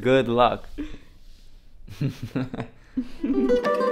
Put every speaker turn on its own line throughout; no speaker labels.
Good luck.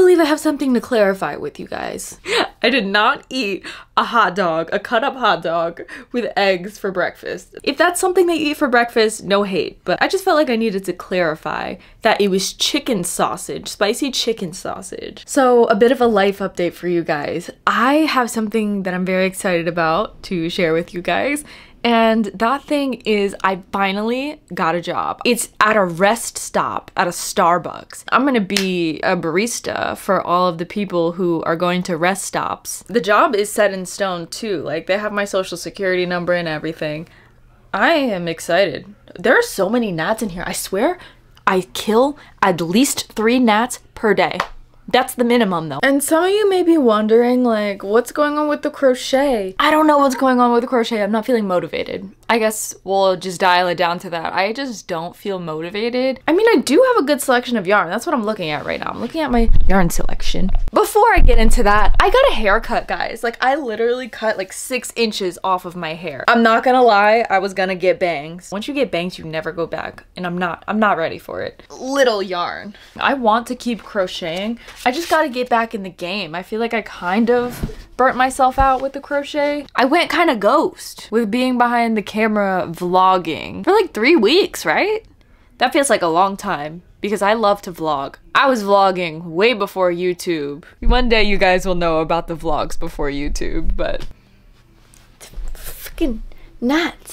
believe I have something to clarify with you guys. I did not eat a hot dog, a cut up hot dog with eggs for breakfast. If that's something they eat for breakfast, no hate, but I just felt like I needed to clarify that it was chicken sausage, spicy chicken sausage. So, a bit of a life update for you guys. I have something that I'm very excited about to share with you guys. And that thing is, I finally got a job. It's at a rest stop at a Starbucks. I'm gonna be a barista for all of the people who are going to rest stops. The job is set in stone too. Like, they have my social security number and everything. I am excited. There are so many gnats in here. I swear I kill at least three gnats per day. That's the minimum though. And some of you may be wondering, like, what's going on with the crochet? I don't know what's going on with the crochet. I'm not feeling motivated. I guess we'll just dial it down to that. I just don't feel motivated. I mean, I do have a good selection of yarn. That's what I'm looking at right now. I'm looking at my yarn selection. Before I get into that, I got a haircut, guys. Like, I literally cut like six inches off of my hair. I'm not gonna lie, I was gonna get bangs. Once you get bangs, you never go back. And I'm not, I'm not ready for it. Little yarn. I want to keep crocheting. I just gotta get back in the game. I feel like I kind of burnt myself out with the crochet. I went kind of ghost with being behind the camera vlogging for like three weeks, right? That feels like a long time because I love to vlog. I was vlogging way before YouTube. One day you guys will know about the vlogs before YouTube, but It's fucking nuts.